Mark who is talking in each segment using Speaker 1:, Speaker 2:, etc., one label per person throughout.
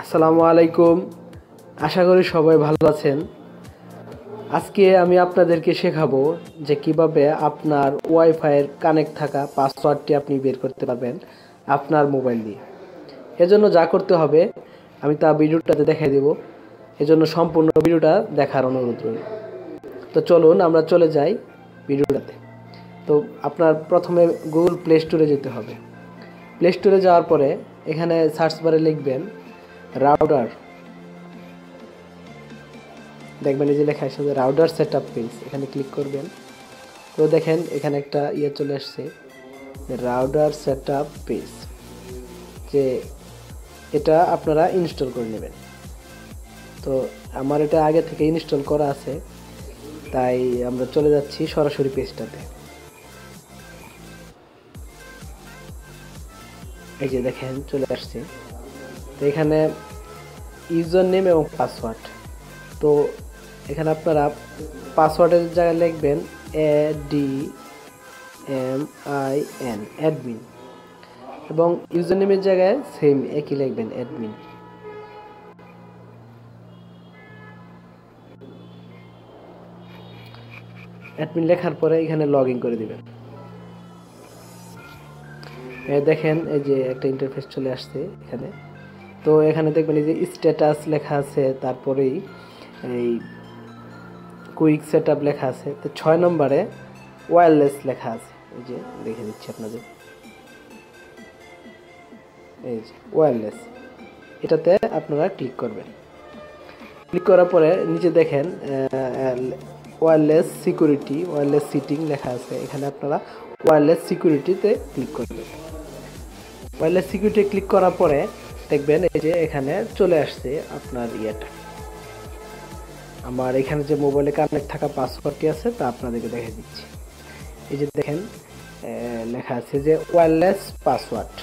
Speaker 1: আসসালামু আলাইকুম। আশা করি সবাই ভালো আছেন। আজকে আমি আপনাদেরকে শেখাবো যে কীভাবে আপনার ওয়াইফাইয়ের কানেক্ট থাকা পাসওয়ার্ডটি আপনি বের করতে পারবেন আপনার মোবাইল দিয়ে। এজন্য যা করতে হবে, আমি তা ভিডিওটাতে দেখাই দেব। এজন্য সম্পূর্ণ ভিডিওটা দেখার অনুরোধ রইল। তো চলুন আমরা চলে যাই ভিডিওটাতে। তো আপনার প্রথমে গুগল প্লে স্টোরে যেতে হবে। প্লে স্টোরে যাওয়ার পরে এখানে সার্চ বারে লিখবেন রাউটার দেখবেন এই যে লেখা আসছে রাউটার সেট আপ পেজ এখানে ক্লিক করবেন। তো দেখেন এখানে একটা ইয়ে চলে আসছে রাউটার সেট আপ পেজ যে এটা আপনারা ইনস্টল করে নেবেন। তো আমার এটা আগে থেকে ইনস্টল করা আছে, তাই আমরা চলে যাচ্ছি সরাসরি পেজটাতে এই যে দেখেন চলে আসছে। তো এখানে ইউজার নেম এবং পাসওয়ার্ড তো এখানে আপনারা পাসওয়ার্ডের জায়গায় লিখবেন A D M I N admin এবং ইউজার নেমের জায়গায় সেম একই লিখবেন অ্যাডমিন অ্যাডমিন লেখার পরে এখানে লগ ইন করে দিবেন। দেখেন, এই যে একটা ইন্টারফেস চলে আসছে এখানে। তো এখানে দেখবেন এই যে স্ট্যাটাস লেখা আছে, তারপরেই এই কুইক সেট লেখা আছে। তো ছয় নম্বরে ওয়্যারলেস লেখা আছে। এই যে দেখে দিচ্ছি আপনাদের। এই যে ওয়্যারলেস এটাতে আপনারা ক্লিক করবেন। ক্লিক করার পরে নিচে দেখেন ওয়্যারলেস সিকিউরিটি ওয়্যারলেস সিটিং লেখা আছে। এখানে আপনারা ওয়্যারলেস সিকিউরিটিতে ক্লিক করবেন। ওয়্যারলেস সিকিউরিটি ক্লিক করার পরে দেখবেন, এই যে এখানে চলে আসছে আপনার ইয়েটা। আমার এখানে যে মোবাইলে কানেক্ট থাকা পাসওয়ার্ডটি আছে, তা আপনাদেরকে দেখে দিচ্ছি। এই যে দেখেন লেখা আছে যে ওয়্যারলেস পাসওয়ার্ড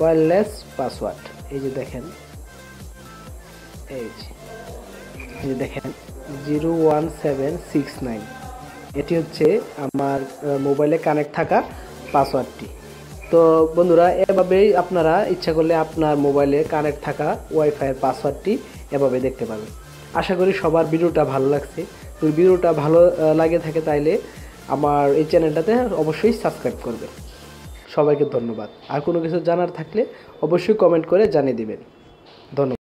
Speaker 1: ওয়্যারলেস পাসওয়ার্ড এই যে দেখেন, এই যে দেখেন zero one seven six nine এটি হচ্ছে আমার মোবাইলে কানেক্ট থাকা পাসওয়ার্ডটি তো বন্ধুরা, এভাবেই আপনারা ইচ্ছা করলে আপনার মোবাইলে কানেক্ট থাকা ওয়াইফাইয়ের পাসওয়ার্ডটি এভাবে দেখতে পাবেন। আশা করি সবার ভিডিওটা ভালো লাগছে। তো ভিডিওটা ভালো লাগে থাকে তাইলে আমার এই চ্যানেলটাতে অবশ্যই সাবস্ক্রাইব করবে। সবাইকে ধন্যবাদ। আর কোনো কিছু জানার থাকলে অবশ্যই কমেন্ট করে জানিয়ে দেবেন। ধন্যবাদ।